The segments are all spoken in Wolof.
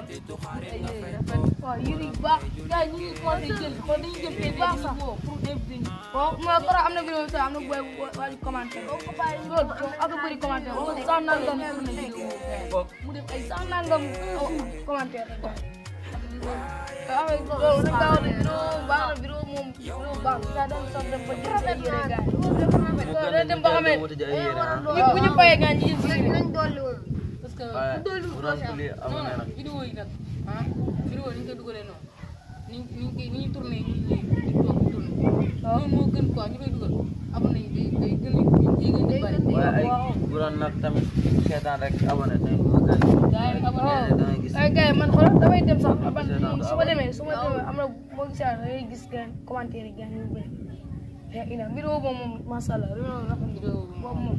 يريك ini bang ya ini كونيجل في باخا ما ترى عمنا فيديو تاع عمنا بوي واجي كومانتي لول اكو بري كومانتي سان نانغام مودي اي سان نانغام كومانتي Kami kalau udah tahu di biru bang biru mum biru bang kita ada usaha jadi kan. Udah pernah. Udah pernah. Udah pernah. Udah pernah. Udah pernah. Udah pernah. Udah que bu doon projet am non non vidéo yi nag ah vidéo ni ñu koy dugalee noonu ni ñu ni ñu tourné ñu léegi di toog tourné loolu moo gën quoi ñu koy dugal abonné yi day day gën a jéggi di bëri. waaye ay bu doon nag tamit seetaan rek abonné tey moom gars yi dangay gis. ay gars yi man xoolal damay dem sax man su ma demee su ma demee am na boo gisee da ngay gis gën commentaire yi gën yu bëri. yaa ngi naan vidéo boobu moom macha allah vidéo boobu moom.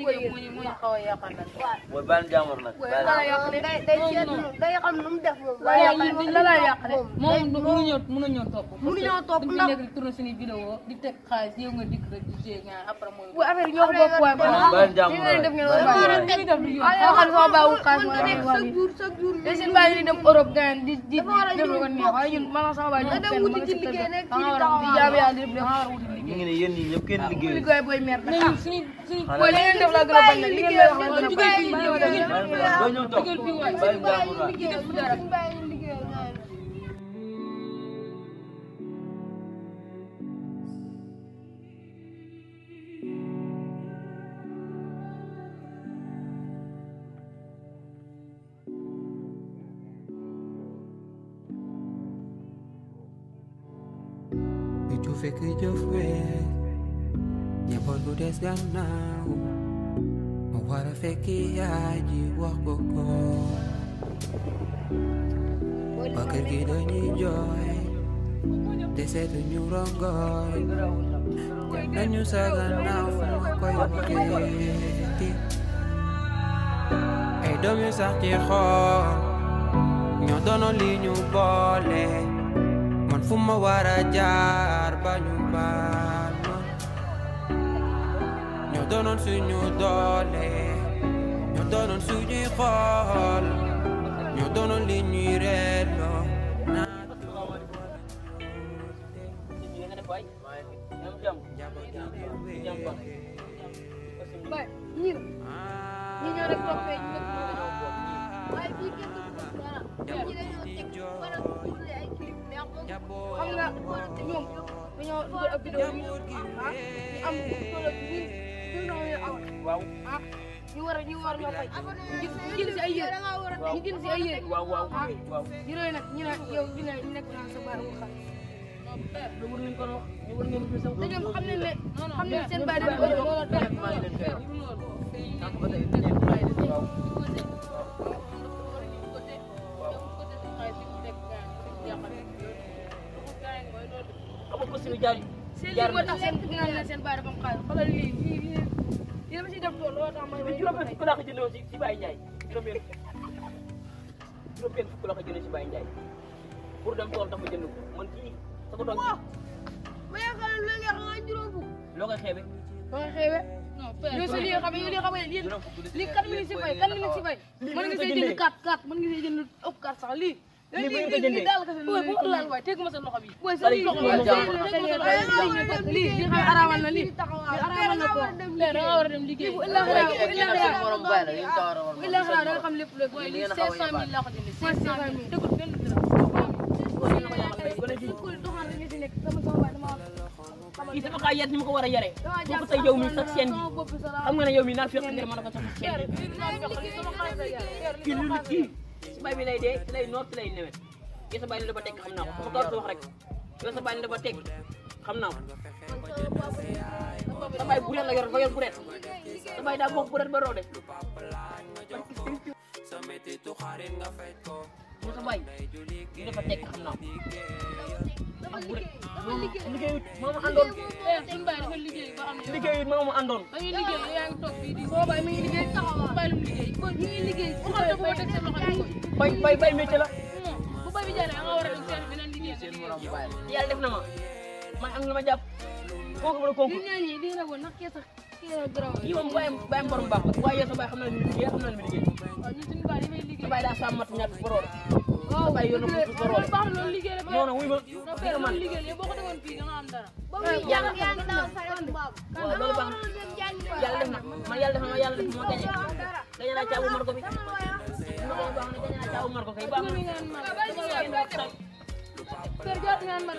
jigéen mu ñu mu ñu xaw a yàqal nag. mooy baal jàmbur nag. baal jàmbur day xam lu mu def moom. waaye ñun la la yàqale moom mënuñoo mënuñoo topp. mënuñoo topp ndax duñ fi nekk tourné suñu vidéo di teg xaalis yow nga dikk rek di jéeg ñaar après mooy. bu affaire ñoo bokk waay ba baal jàmbur nag def ngeen woon. chaque jour seen baay yi dem Europe gan di di dem ko neex waaye ñun man sama baay ñu dem wuti ci liggéey nekk ci di taxaw di jaamu yàlla di def da nga war a wuti liggéey ñu ngi ne yéen ñi ñëpp kenn liggéey liggéey booy mer da fais que Dieu frère nyabonudesgana mawarafikiaji wakoko wakirgidonyijoy tesetunyurongoy nanyusaganafukoyoketi edomyusakiko nyodonolinyu bole manfuma warajar banyuba doonoon suñu doole ñoo doonoon suñuy xool ñoo doonoon li ñu reeloo xam nga ñoom dañoo dugal ab vidéo bi ah, am waaw. ñu war a ñu war ñoo fay. ñu jël si ay yére. ñu jël si ay yére. waaw waaw waaw. yére nag ñu ne yow ñu ne nekk naa sa baar mu xam. lu war nañ ko wax ñu war ngeen gis. te ñoom xam nañ ne xam nañ seen baar dañ ko wax. waaw. jaar na seen lii moo tax seen baara ba mu xaaru xoolal lii lii yéen a si def tool loo tax may may juróom benn fukk laa ko jëndee ci ci Baye Ndiaye juróom benn juróom benn fukk laa ci Baye Ndiaye pour dem tool tax ma jënd ko man kii sa ko toog ma yaakaar lu nga xam juróom fukk loo koy xeebe loo koy xeebe lii xam mi ngi si fay kan mi ngi si fay mën nga see jënd 4 4 mën nga see jënd ëpp 4 sax lii li bu ngeen ko jëndee booy bu lal waay tegu ma sa loxo bi. booy sa lii lii xam araamal na lii araamal na ko da nga war a dem liggéey. bu ëllëg la bu ëllëg la bu ëllëg la da nga xam lépp lépp. booy lii 500000 la ko jëndee 500000 dëgg benn dërëm. kii dafa kaa yar ni ma ko war a yaree. bu ko tey yow mi sax seen bi xam nga ne yow mi naa fekk ngir mën a ko sax seen bi. kii lu kii. si bay bi lay dee si lay noor si lay newet yow sa bay ni dafa xam naa ko sama la yor dafa yor buret sa bay daa bokk ba roode yow sa bay ni dafa tekk xam naa ko ak buret liggéeyut moo ma àndoon eh, suñu bay dafa liggéey ba am liggéeyut moo ma àndoon ba ngi liggéey yaa ngi toog fii mbalum liggéey ko ñu ngi liggéey bu xam ne boo teg bay bay bay métier la bu bay bi jaaree nga war a na ma man am na ma jàpp kooku wala kooku ñaan yi di rawoon nak kee sax kee graw yi moom bay bay borom baax waaye sa bay xam na ni liggéey xam daa sa mat ñat borom waaw ay yoon bu ko roo baax loolu liggéey la non non wuy ba man liggéey la boo ko demoon fii dana am dara ba muy jàng yaa ngi daw sa yoon boobu waaw loolu baax yàlla def na man yàlla def na ma yàlla def ma gañe gañe naa caabu mar ko bi ma ko baax na gañe naa caabu mar ko kay baax Kër jot ngeen man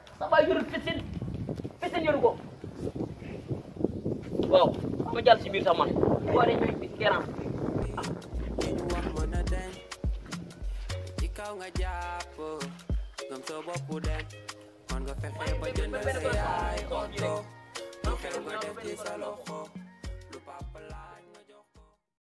sabayur fisin fisin yoru ko waaw ma jall ci bir sama waré ñoy bis kéram kaw nga japp gëm sa bopp dem kon nga fexé ba jënd sa yaay oto nga fexé ba def ci sa loxo